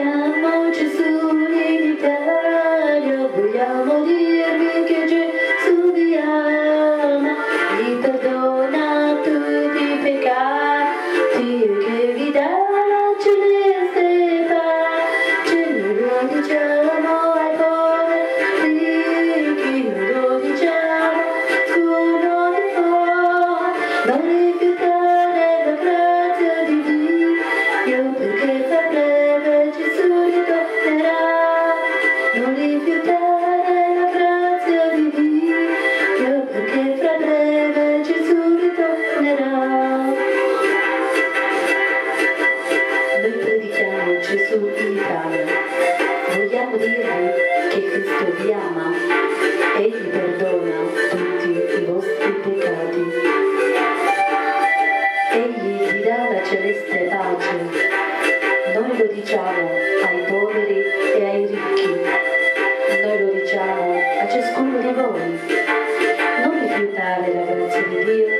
Yeah. Gesù in Italia. Vogliamo dirvi che Cristo vi ama, Egli perdona tutti i vostri peccati. Egli vi dà la celeste pace. Noi lo diciamo ai poveri e ai ricchi. Noi lo diciamo a ciascuno di voi. Non rifiutare la grazia di Dio